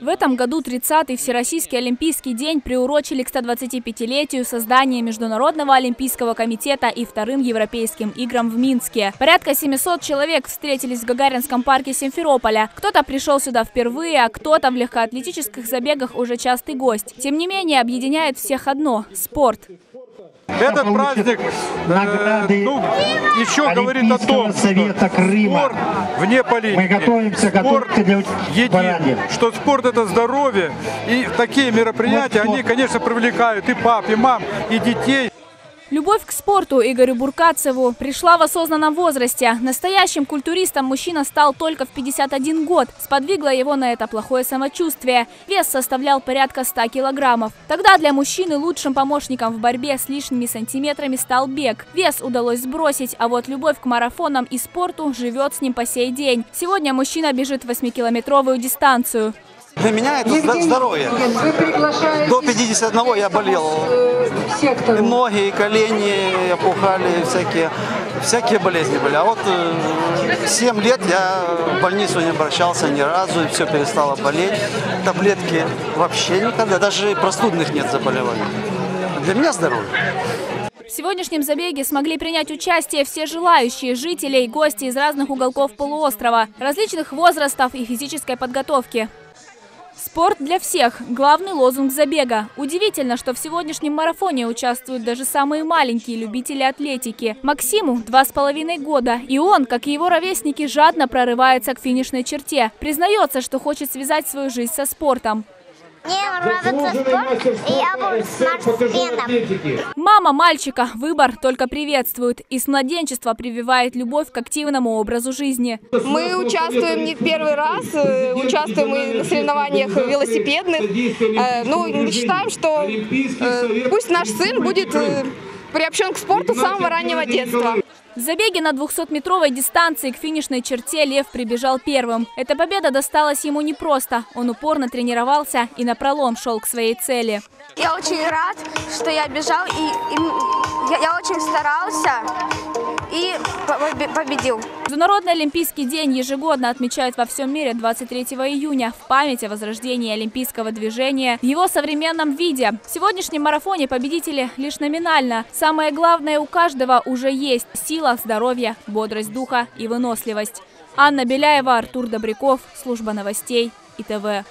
В этом году 30-й Всероссийский Олимпийский день приурочили к 125-летию создания Международного Олимпийского комитета и вторым Европейским играм в Минске. Порядка 700 человек встретились в Гагаринском парке Симферополя. Кто-то пришел сюда впервые, а кто-то в легкоатлетических забегах уже частый гость. Тем не менее, объединяет всех одно – спорт. Этот праздник э, ну, еще говорит о том, Совета что Крыма. спорт вне политики. Мы готовимся, спорт един, что спорт это здоровье. И такие мероприятия, они, конечно, привлекают и пап, и мам, и детей. Любовь к спорту Игорю Буркацеву пришла в осознанном возрасте. Настоящим культуристом мужчина стал только в 51 год. Сподвигло его на это плохое самочувствие. Вес составлял порядка 100 килограммов. Тогда для мужчины лучшим помощником в борьбе с лишними сантиметрами стал бег. Вес удалось сбросить, а вот любовь к марафонам и спорту живет с ним по сей день. Сегодня мужчина бежит 8-километровую дистанцию. Для меня это зд- здоровье. До 51 я болел. И ноги, и колени опухали, всякие, всякие болезни были. А вот э, 7 лет я в больницу не обращался ни разу, и все перестало болеть. Таблетки вообще никогда, даже простудных нет заболеваний. Для меня здоровье. В сегодняшнем забеге смогли принять участие все желающие жители и гости из разных уголков полуострова, различных возрастов и физической подготовки. Спорт для всех – главный лозунг забега. Удивительно, что в сегодняшнем марафоне участвуют даже самые маленькие любители атлетики. Максиму два с половиной года, и он, как и его ровесники, жадно прорывается к финишной черте. Признается, что хочет связать свою жизнь со спортом. Мне нравится спорт, и я буду спортсменом. Мама мальчика выбор только приветствует и с младенчества прививает любовь к активному образу жизни. Мы участвуем не первый раз, э, участвуем и на соревнованиях велосипедных. Э, Ну, считаем, что э, пусть наш сын будет приобщен к спорту с самого раннего детства. В забеге на 200-метровой дистанции к финишной черте Лев прибежал первым. Эта победа досталась ему непросто. Он упорно тренировался и напролом шел к своей цели. Я очень рад, что я бежал, и, и я, я очень старался и побе- победил. Международный Олимпийский день ежегодно отмечают во всем мире 23 июня в память о возрождении олимпийского движения в его современном виде. В сегодняшнем марафоне победители лишь номинально. Самое главное у каждого уже есть – сила, здоровье, бодрость духа и выносливость. Анна Беляева, Артур Добряков, служба новостей ИТВ.